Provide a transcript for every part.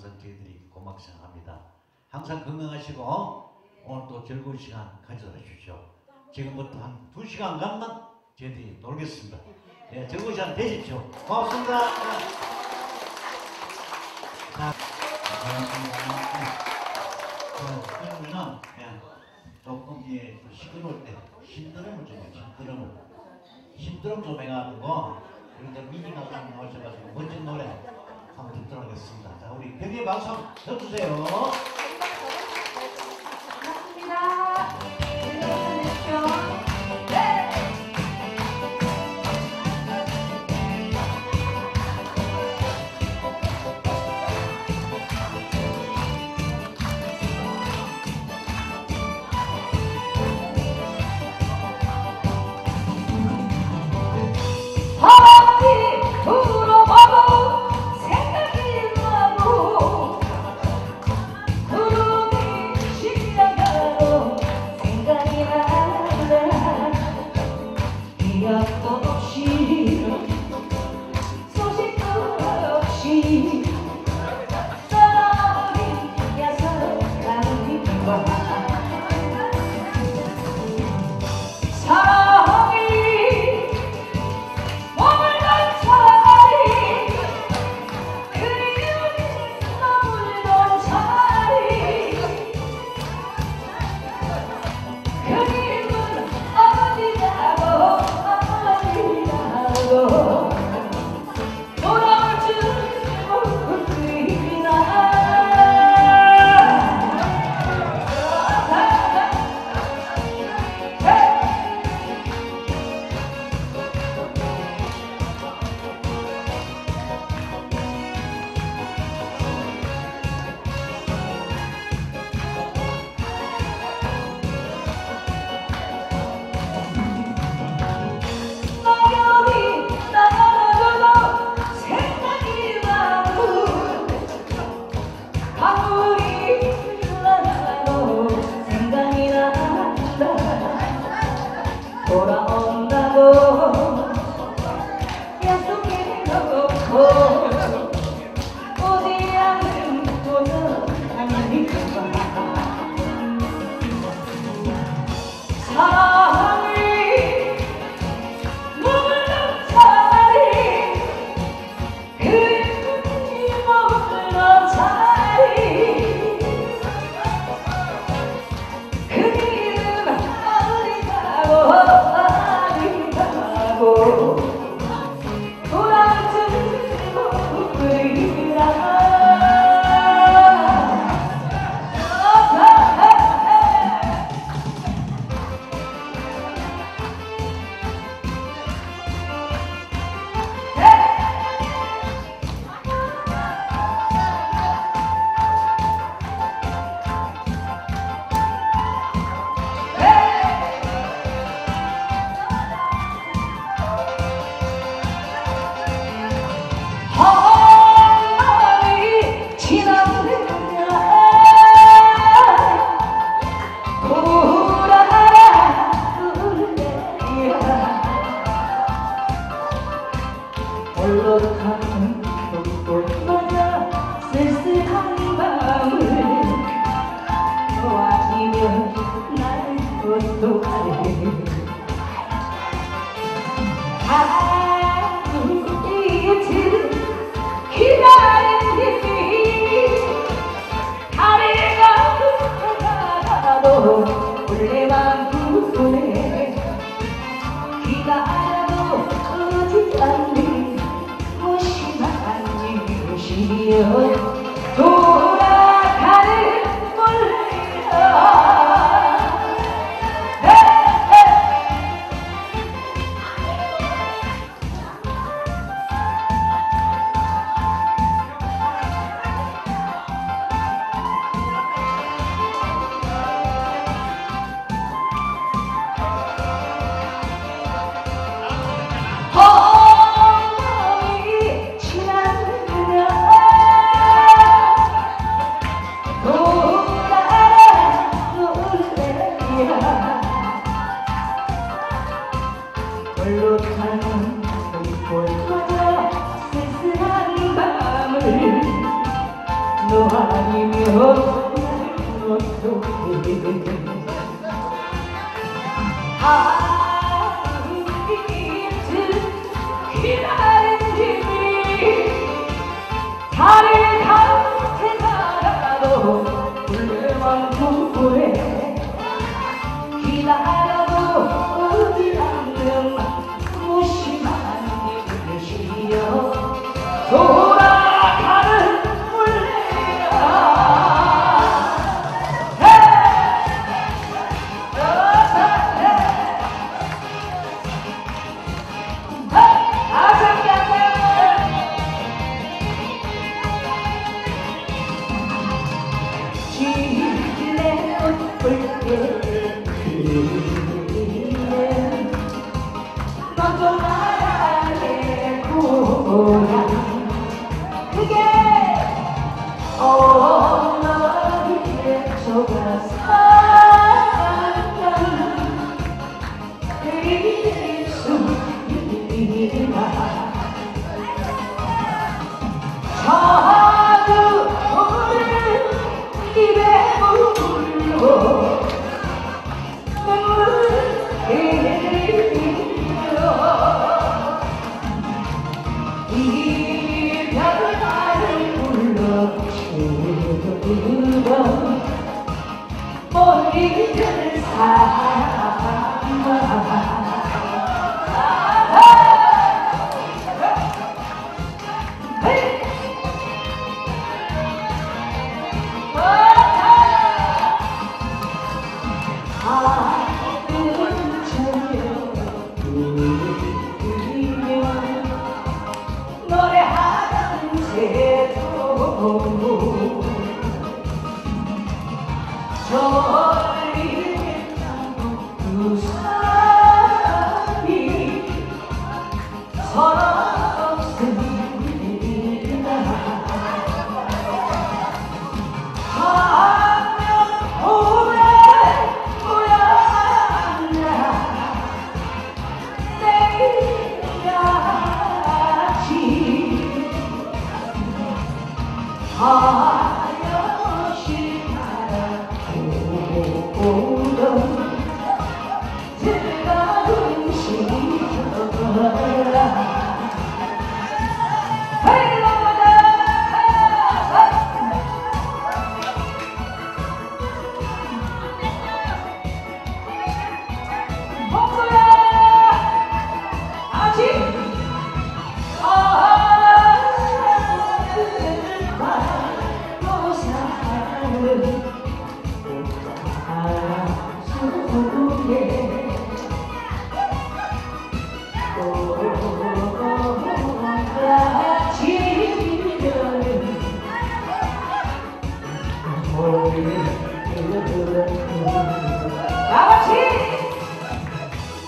항상 저희들이 고맙게 생각합니다. 항상 건강하시고 오늘 또 즐거운 시간 가져다 주십시오. 지금부터 한두 시간간만 저희들이 놀겠습니다. 예, 즐거운 시간 되십시오. 고맙습니다. 자, 그러면은 예, 조금 예, 시끄러울 때 힘들음을 좀 해요. 힘들음을 힘들음 좀 해가지고 그런데 미니가 딱 나오셔가지고 멋진 노래 한번 듣도록 하겠습니다. 자, 우리 박수 한번 쳐주세요. 홀로 타 홀로 타는 봄꽃 찾아 쓸쓸한 밤을 너 아니면 어떻게 아 이틀 기다린지 다른 상태 살아도 불만 두고해 기다려 불러주던 머리를 삼아 노 래 나같이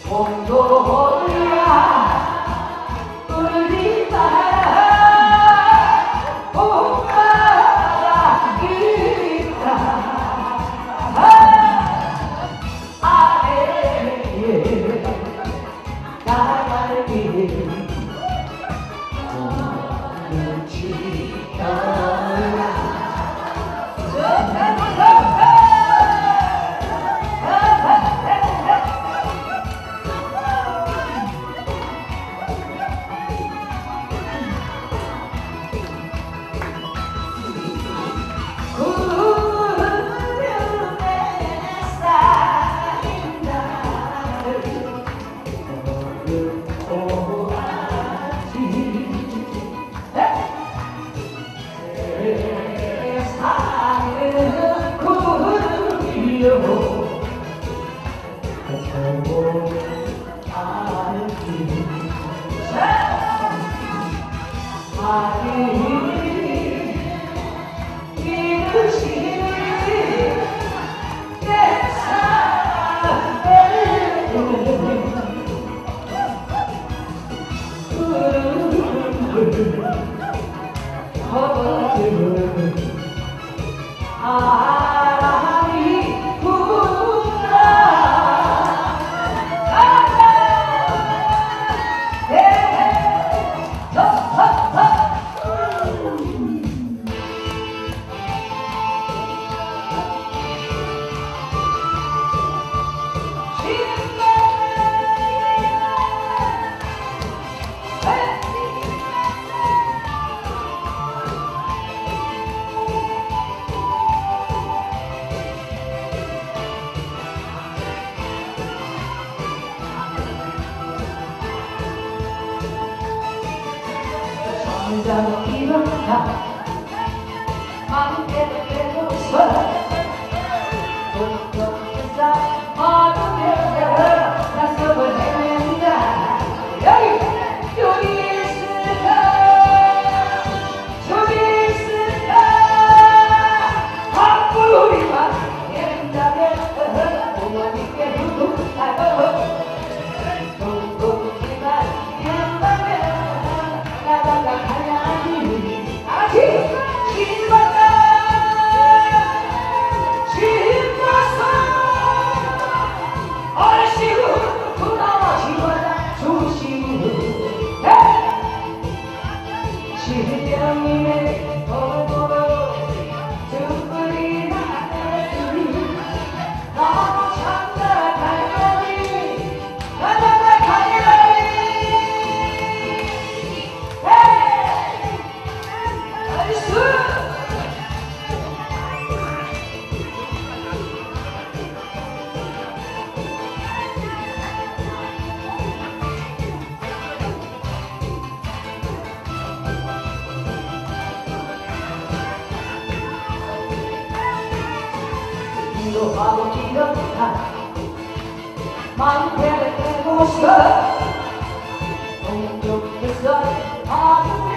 온도 바 说话我听得不太满天的烟火色，朋友的色，他。